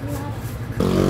Bye.